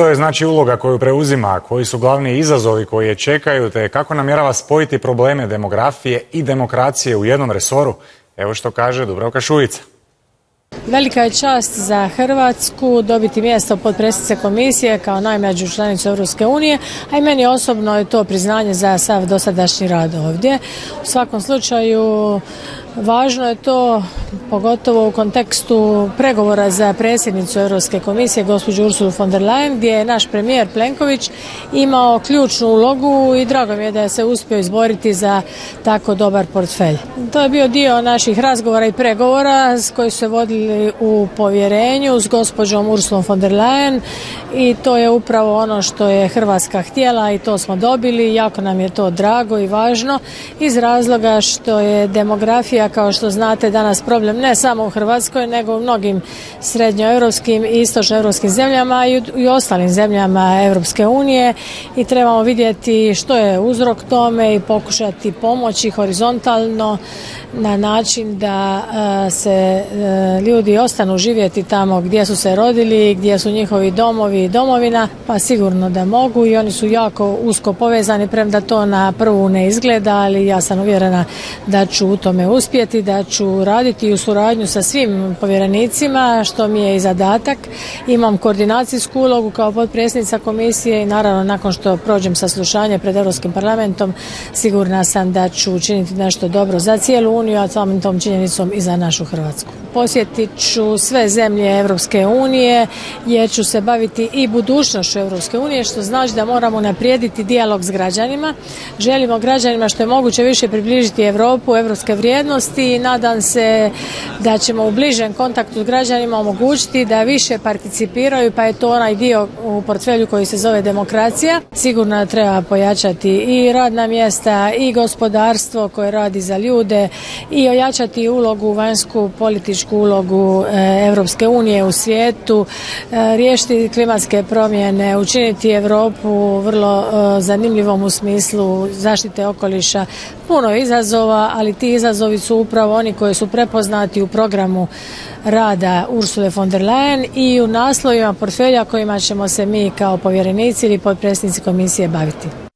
Što je znači uloga koju preuzima, koji su glavni izazovi koji je čekaju, te kako namjerava spojiti probleme demografije i demokracije u jednom resoru? Evo što kaže Dubravka Šujica. Velika je čast za Hrvatsku dobiti mjesto potpredsjednice komisije kao najmlađu članicu Europske unije, a i meni osobno je to priznanje za sav dosadašnji rad ovdje. U svakom slučaju Važno je to pogotovo u kontekstu pregovora za predsjednicu Europske komisije gospođu Ursulu von der Leyen gdje je naš premijer Plenković imao ključnu ulogu i drago mi je da je se uspio izboriti za tako dobar portfelj. To je bio dio naših razgovora i pregovora koji su se vodili u povjerenju s gospođom Ursulom von der Leyen i to je upravo ono što je Hrvatska htjela i to smo dobili. Jako nam je to drago i važno iz razloga što je demografija kao što znate danas problem ne samo u Hrvatskoj nego u mnogim srednjoeuropskim i istočnoeuropskim zemljama i u ostalim zemljama Europske unije. I trebamo vidjeti što je uzrok tome i pokušati pomoći horizontalno na način da e, se e, ljudi ostanu živjeti tamo gdje su se rodili, gdje su njihovi domovi i domovina, pa sigurno da mogu i oni su jako usko povezani, premda to na prvu ne izgleda, ali ja sam uvjerena da ću u tome uspjeti, da ću raditi u suradnju sa svim povjerenicima, što mi je i zadatak. Imam koordinacijsku ulogu kao potpredsjednica komisije i naravno nakon što prođem saslušanje pred Europskim parlamentom, sigurna sam da ću učiniti nešto dobro za cijelu uniju, a samim tom činjenicom i za našu Hrvatsku. Posjetit ću sve zemlje Europske unije jer ću se baviti i budućnošću Europske unije što znači da moramo naprijediti dijalog s građanima. Želimo građanima što je moguće više približiti Europu, europske vrijednosti i nadam se da ćemo u bližem kontaktu s građanima omogućiti da više participiraju pa je to onaj dio u portfelju koji se zove demokracija. Sigurno treba pojačati i radna mjesta i gospodarstvo koje radi za ljude i ojačati ulogu vanjsku političku ulogu Europske unije u svijetu, e, riješiti klimatske promjene, učiniti Europu vrlo e, zanimljivom u smislu zaštite okoliša. Puno izazova, ali ti izazovi su upravo oni koji su prepoznati u programu rada Ursule von der Leyen i u naslovima portfelja kojima ćemo se mi kao povjerenici ili potpredsjednici komisije baviti.